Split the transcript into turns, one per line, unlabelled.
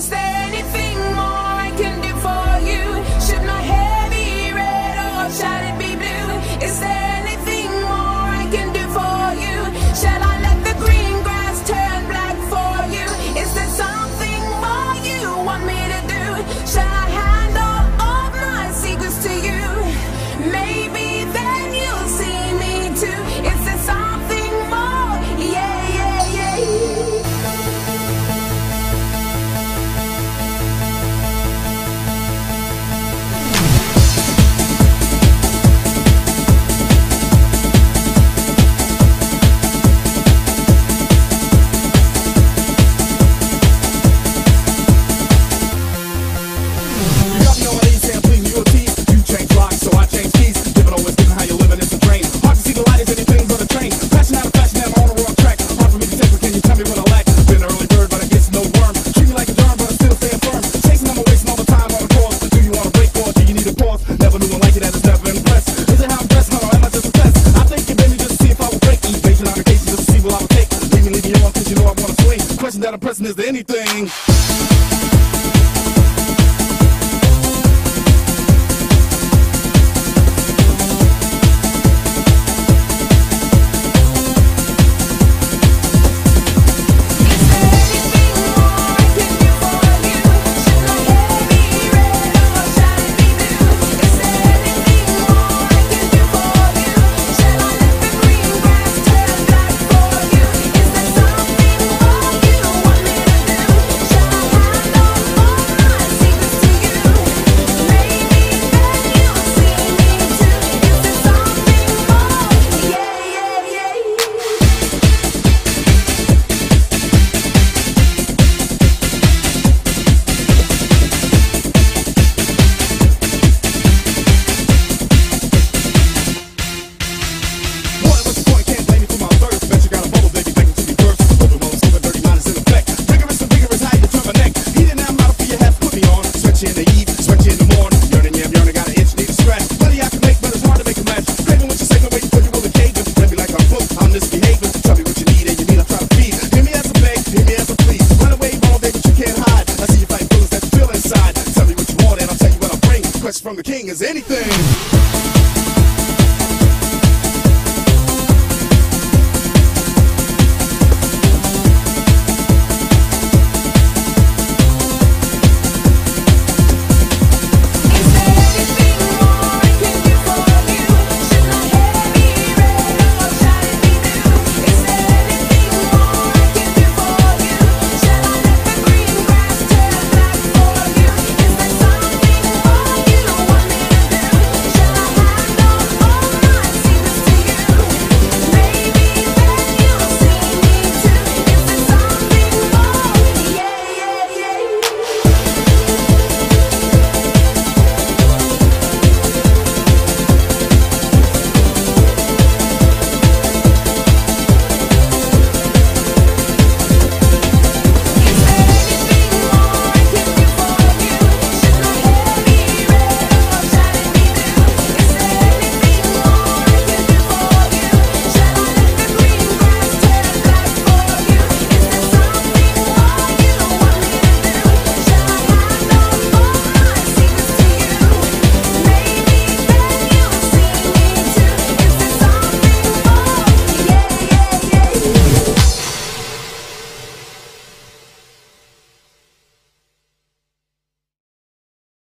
stay. person that a person is to anything. from the king is anything.